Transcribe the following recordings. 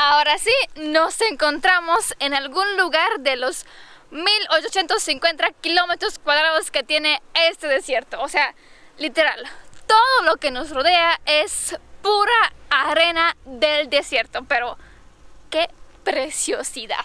Ahora sí, nos encontramos en algún lugar de los 1850 kilómetros cuadrados que tiene este desierto. O sea, literal, todo lo que nos rodea es pura arena del desierto, pero qué preciosidad.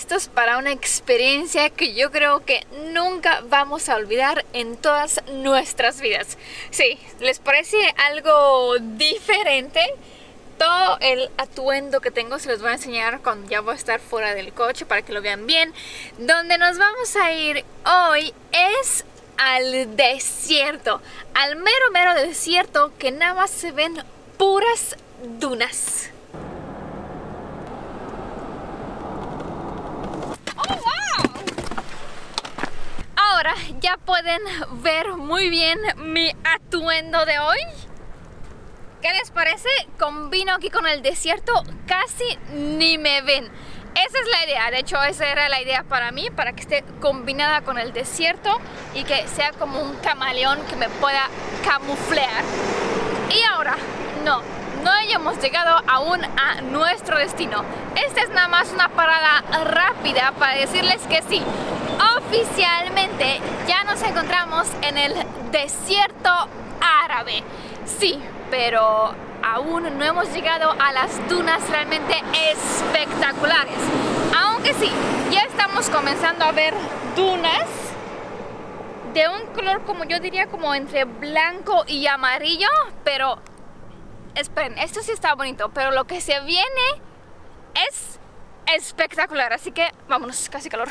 Listos para una experiencia que yo creo que nunca vamos a olvidar en todas nuestras vidas. Sí, ¿les parece algo diferente? Todo el atuendo que tengo se los voy a enseñar cuando ya voy a estar fuera del coche para que lo vean bien. Donde nos vamos a ir hoy es al desierto, al mero mero desierto que nada más se ven puras dunas. Ahora ya pueden ver muy bien mi atuendo de hoy. ¿Qué les parece? Combino aquí con el desierto, casi ni me ven. Esa es la idea, de hecho esa era la idea para mí, para que esté combinada con el desierto y que sea como un camaleón que me pueda camuflear. Y ahora, no, no hayamos llegado aún a nuestro destino. Esta es nada más una parada rápida para decirles que sí, oficialmente ya nos encontramos en el desierto árabe. Sí, pero aún no hemos llegado a las dunas realmente espectaculares. Aunque sí, ya estamos comenzando a ver dunas de un color como yo diría como entre blanco y amarillo, pero esperen, esto sí está bonito, pero lo que se viene es espectacular, así que vámonos, casi calor.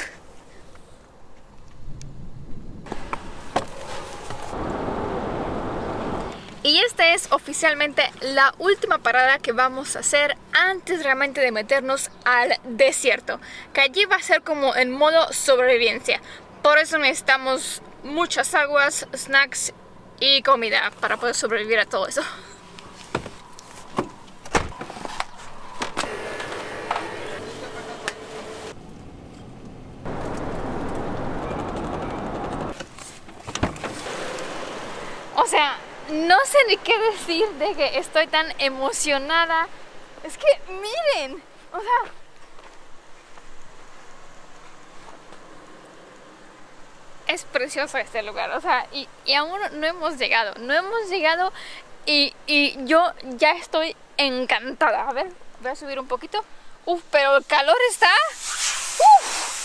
Y esta es oficialmente la última parada que vamos a hacer antes realmente de meternos al desierto. Que allí va a ser como en modo sobrevivencia. Por eso necesitamos muchas aguas, snacks y comida para poder sobrevivir a todo eso. O sea, no sé ni qué decir de que estoy tan emocionada. Es que miren, o sea, es precioso este lugar, o sea, y, y aún no hemos llegado, no hemos llegado y, y, yo ya estoy encantada. A ver, voy a subir un poquito. Uf, pero el calor está... Uf.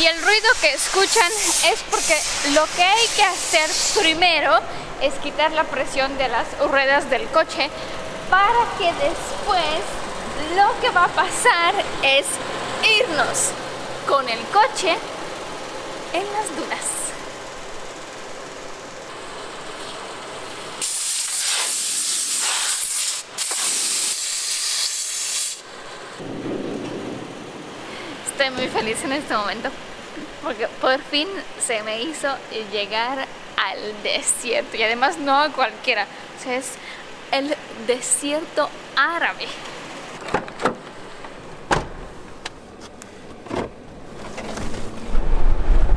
Y el ruido que escuchan es porque lo que hay que hacer primero es quitar la presión de las ruedas del coche para que después lo que va a pasar es irnos con el coche en las dunas. Estoy muy feliz en este momento porque por fin se me hizo llegar al desierto y además no a cualquiera, o sea, es el desierto árabe.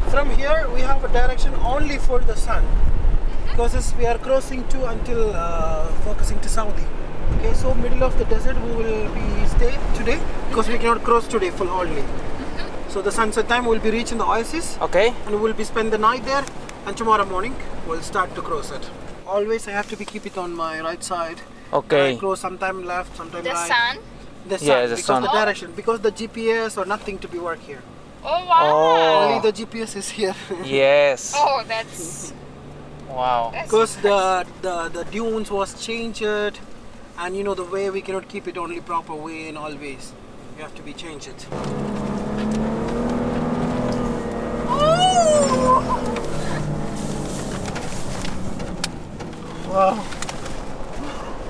From here we have a direction only for the sun because we are crossing to until uh, focusing to Saudi. Okay, so middle of the desert we will be stay today because we cannot cross today full only. So the sunset time we'll be reaching the oasis Okay. and we'll be spend the night there and tomorrow morning we'll start to cross it. Always I have to be keep it on my right side. Okay. I cross sometime left, sometime The right. sun. The sun, Yeah, the because sun. the direction, because the GPS or nothing to be work here. Oh wow! Oh. Only the GPS is here. Yes. Oh, that's Wow. because the, the the dunes was changed and you know the way we cannot keep it only proper way and always you have to be changed it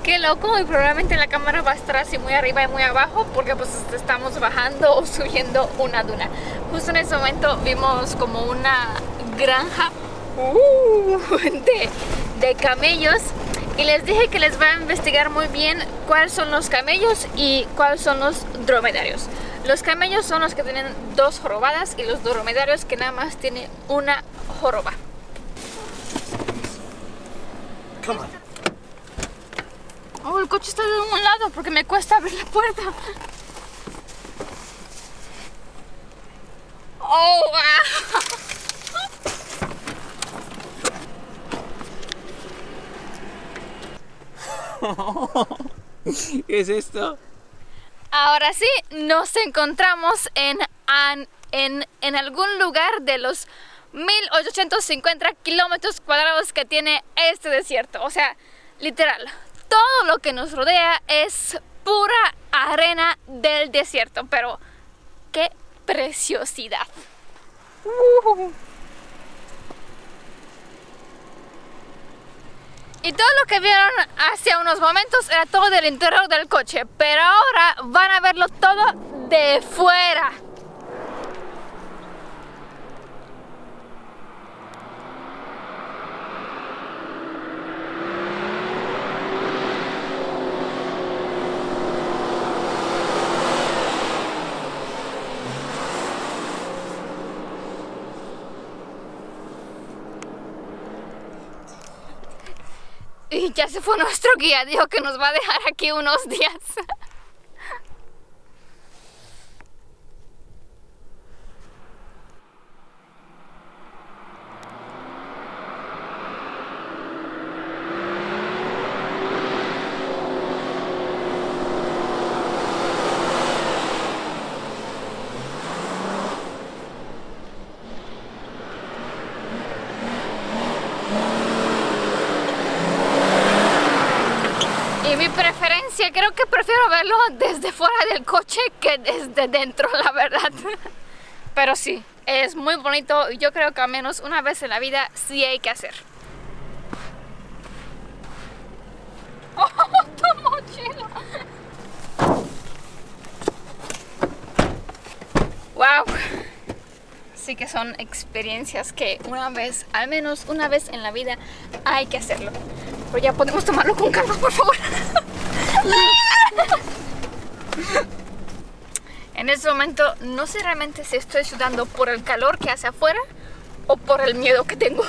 Qué loco y probablemente la cámara va a estar así muy arriba y muy abajo porque pues estamos bajando o subiendo una duna. Justo en ese momento vimos como una granja uh, de, de camellos y les dije que les va a investigar muy bien cuáles son los camellos y cuáles son los dromedarios. Los camellos son los que tienen dos jorobadas y los dromedarios que nada más tienen una joroba. Come on. Oh, el coche está de un lado porque me cuesta abrir la puerta. Oh, wow. ¿Qué es esto? Ahora sí, nos encontramos en, en, en algún lugar de los 1850 kilómetros cuadrados que tiene este desierto. O sea, literal, todo lo que nos rodea es pura arena del desierto, pero qué preciosidad. Uh. Y todo lo que vieron hace unos momentos era todo del interior del coche, pero ahora van a verlo todo de fuera. Y ya se fue nuestro guía, dijo que nos va a dejar aquí unos días. Y mi preferencia, creo prefiero verlo desde fuera del coche que desde dentro, la verdad. Pero sí, es muy bonito y yo creo que al menos una vez en la vida sí hay que hacer. ¡Oh, tu mochila! ¡Wow! Sí que son experiencias que una vez, al menos una vez en la vida, hay que hacerlo. Pero ya podemos tomarlo con calma, por favor. En este momento no sé realmente si estoy sudando por el calor que hace afuera o por el miedo que tengo.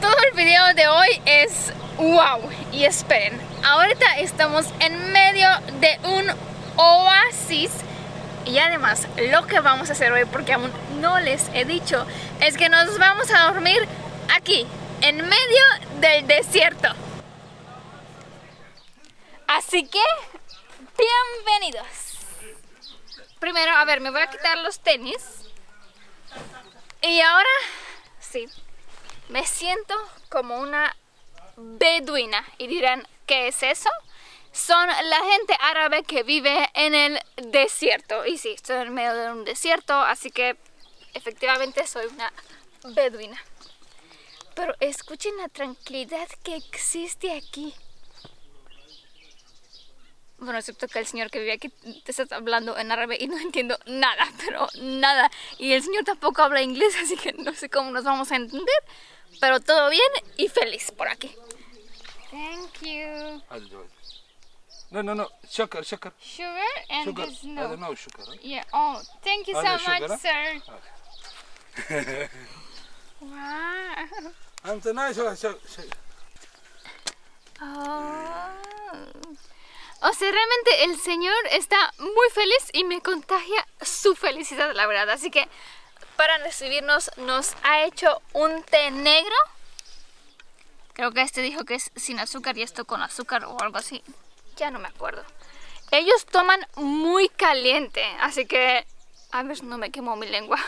Todo el video de hoy es wow. Y esperen, ahorita estamos en medio de un oasis. Y además, lo que vamos a hacer hoy, porque aún no les he dicho, es que nos vamos a dormir aquí, en medio del desierto. Así que, bienvenidos. Primero, a ver, me voy a quitar los tenis. Y ahora, sí, me siento como una beduina. Y dirán, ¿qué es eso? Son la gente árabe que vive en el desierto. Y sí, estoy en medio de un desierto, así que efectivamente soy una beduina. Pero escuchen la tranquilidad que existe aquí. Bueno, excepto que el señor que vive aquí te está hablando en árabe y no entiendo nada, pero nada. Y el señor tampoco habla inglés, así que no sé cómo nos vamos a entender. Pero todo bien y feliz por aquí. Thank you. No, no, no. Sugar, sugar. Sugar and Sugar. this I no. don't know sugar. Right? Yeah. Oh, thank you so Other sugar, much, huh? sir. Wow. I'm the nice one. So, so. Oh. O sea, realmente el señor está muy feliz y me contagia su felicidad, la verdad. Así que para recibirnos nos ha hecho un té negro. Creo que este dijo que es sin azúcar y esto con azúcar o algo así. Ya no me acuerdo. Ellos toman muy caliente, así que a ver no me quemo mi lengua.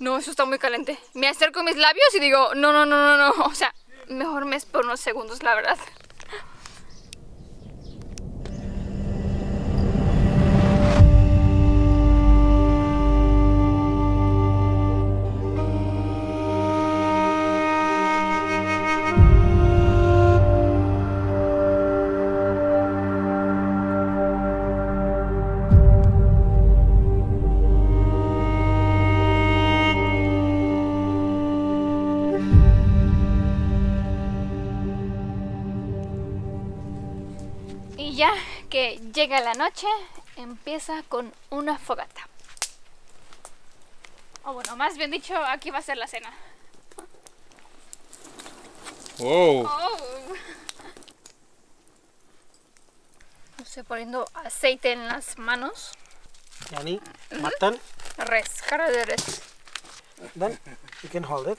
No, eso está muy caliente. Me acerco mis labios y digo, no, no, no, no, no. O sea, mejor me espero unos segundos, la verdad. Y ya que llega la noche, empieza con una fogata. O bueno, más bien dicho, aquí va a ser la cena. Wow. Oh. Estoy poniendo aceite en las manos. Yani, mutton. Res, cara de res. Then you can hold it.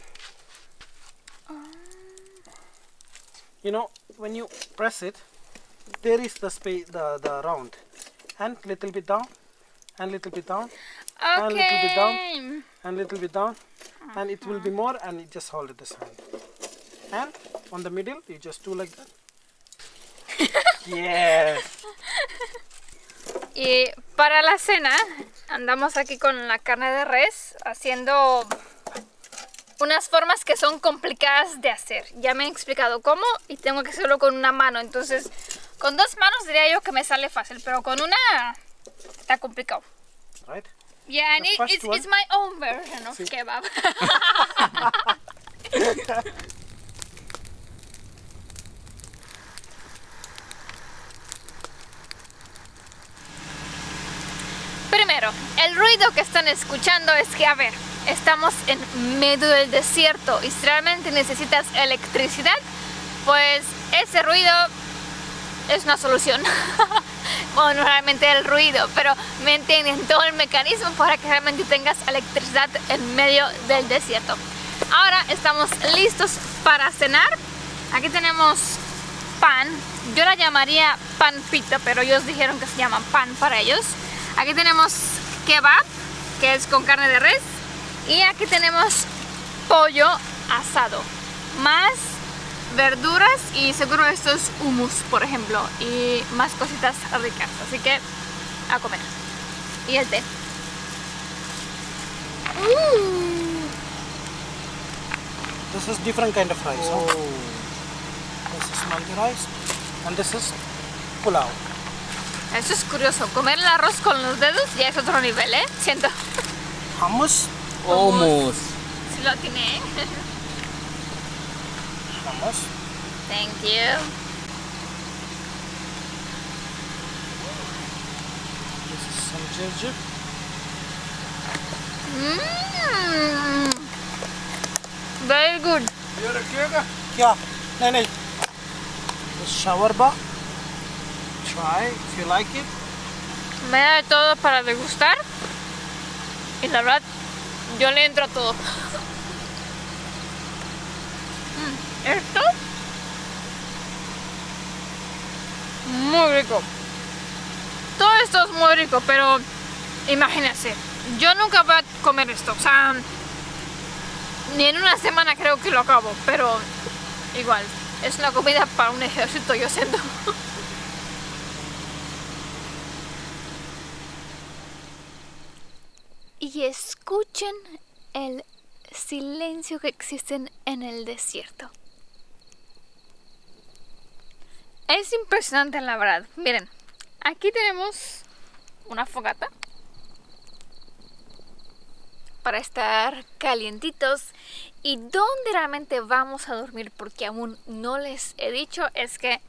You know, when you press it, there is the space, the, the round. And little bit down, and little bit down, A little bit down. Okay. and little bit down. And it will be more, and you just hold it this hand. And on the middle, you just do like that. yes. Y para la cena andamos aquí con la carne de res haciendo unas formas que son complicadas de hacer. Ya me he explicado cómo y tengo que hacerlo con una mano. Entonces, con dos manos diría yo que me sale fácil, pero con una está complicado. Right? Yeah, and it, it's, one. it's my own version of kebab. Primero, el ruido que están escuchando es que, a ver, estamos en medio del desierto y si realmente necesitas electricidad, pues ese ruido es una solución. bueno, realmente el ruido, pero me entienden todo el mecanismo para que realmente tengas electricidad en medio del desierto. Ahora estamos listos para cenar. Aquí tenemos pan. Yo la llamaría pan pita, pero ellos dijeron que se llama pan para ellos. Aquí tenemos kebab, que es con carne de res. Y aquí tenemos pollo asado. Más verduras y seguro esto es hummus, por ejemplo. Y más cositas ricas. Así que a comer. Y el té. This is different kind of rice. huh? This is multi rice, and this is pulao. Eso es curioso. Comer el arroz con los dedos ya es otro nivel, ¿eh? Siento. Hummus, Hummus. Si lo tiene, ¿eh? hummus. Thank you. This is some ginger. Mmm. Very good. ये रखिएगा क्या नहीं नहीं This shawarma. Try if you like it. Me da de todo para degustar. Y la verdad, yo le entro a todo. Todo esto es muy rico, pero imagínense, yo nunca voy a comer esto. O sea, ni en una semana creo que lo acabo, pero igual, es una comida para un ejército, yo siento. Y escuchen el silencio que existe en el desierto. Es impresionante la verdad. Miren, aquí tenemos una fogata para estar calientitos. Y donde realmente vamos a dormir, porque aún no les he dicho, es que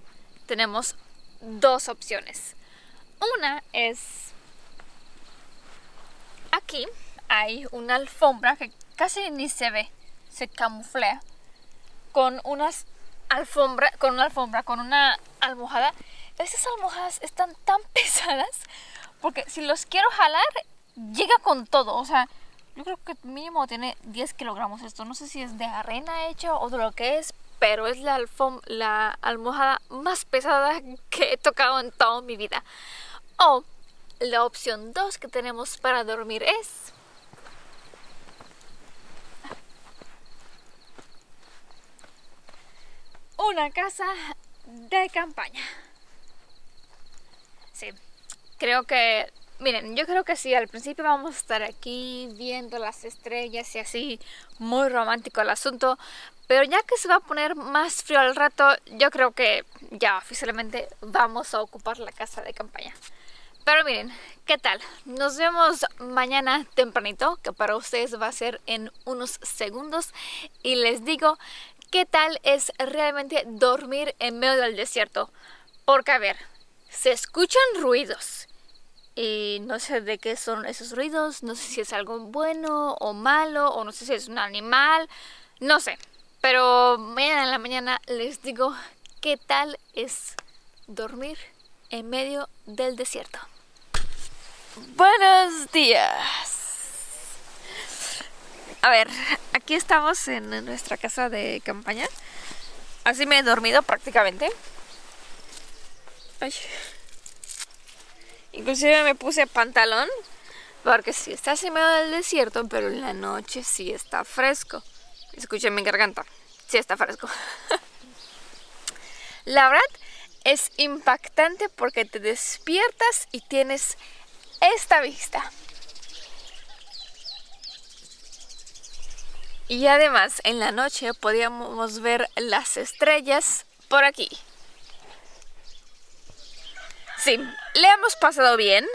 tenemos dos opciones. Una es aquí hay una alfombra que casi ni se ve, se camuflea con unas alfombra, con una alfombra, con una almohada. Esas almohadas están tan pesadas porque si los quiero jalar llega con todo, o sea, yo creo que mínimo tiene 10 kilogramos esto. No sé si es de arena hecho o de lo que es, pero es la, alfom la almohada más pesada que he tocado en toda mi vida. O la opción 2 que tenemos para dormir es... una casa de campaña. Sí, creo que, miren, yo creo que sí, al principio vamos a estar aquí viendo las estrellas y así, muy romántico el asunto, pero ya que se va a poner más frío al rato, yo creo que ya oficialmente vamos a ocupar la casa de campaña. Pero miren, ¿qué tal? Nos vemos mañana tempranito, que para ustedes va a ser en unos segundos. Y les digo qué tal es realmente dormir en medio del desierto. Porque, a ver, se escuchan ruidos. Y no sé de qué son esos ruidos, no sé si es algo bueno o malo, o no sé si es un animal, no sé. Pero mañana en la mañana les digo qué tal es dormir en medio del desierto. Buenos días. A ver, aquí estamos en nuestra casa de campaña. Así me he dormido prácticamente. Ay. Inclusive me puse pantalón. Porque sí está en medio del desierto, pero en la noche sí está fresco. Escuchen mi garganta. Sí está fresco. la verdad es impactante porque te despiertas y tienes esta vista. Y además en la noche podíamos ver las estrellas por aquí. Sí, le hemos pasado bien.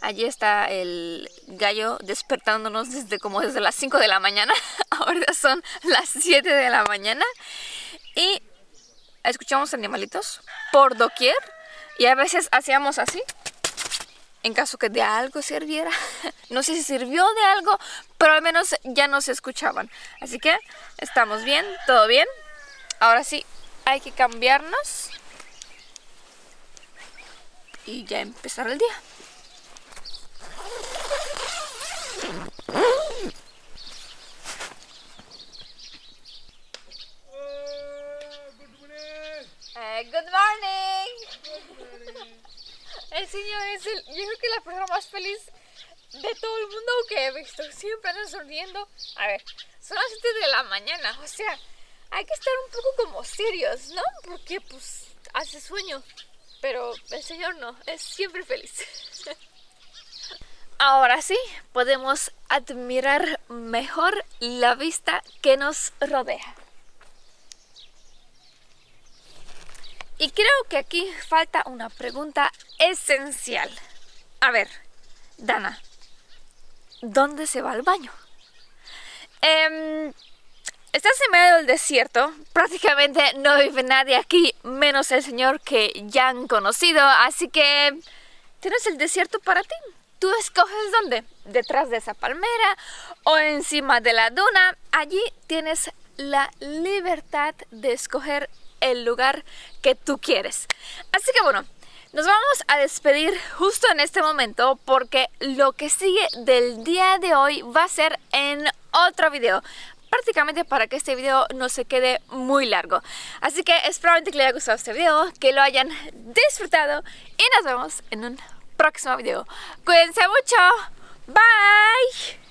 Allí está el gallo despertándonos desde como desde las 5 de la mañana. Ahora son las 7 de la mañana. Y escuchamos animalitos por doquier. Y a veces hacíamos así en caso que de algo sirviera. No sé si sirvió de algo, pero al menos ya no se escuchaban. Así que estamos bien, todo bien. Ahora sí, hay que cambiarnos. Y ya empezar el día. Eh, good morning. El señor yo creo que la persona más feliz de todo el mundo que he visto. Siempre anda sonriendo. A ver, son las 7 de la mañana. O sea, hay que estar un poco como serios, ¿no? Porque pues hace sueño. Pero el señor no, es siempre feliz. Ahora sí, podemos admirar mejor la vista que nos rodea. Y creo que aquí falta una pregunta esencial. A ver, Dana, ¿dónde se va al baño? Eh, estás en medio del desierto, prácticamente no vive nadie aquí, menos el señor que ya han conocido, así que tienes el desierto para ti. Tú escoges dónde, detrás de esa palmera o encima de la duna, allí tienes la libertad de escoger el lugar que tú quieres. Así que bueno, nos vamos a despedir justo en este momento porque lo que sigue del día de hoy va a ser en otro video prácticamente para que este video no se quede muy largo. Así que espero que les haya gustado este video, que lo hayan disfrutado y nos vemos en un próximo video. Cuídense mucho. Bye.